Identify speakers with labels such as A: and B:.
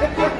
A: Make